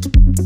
Thank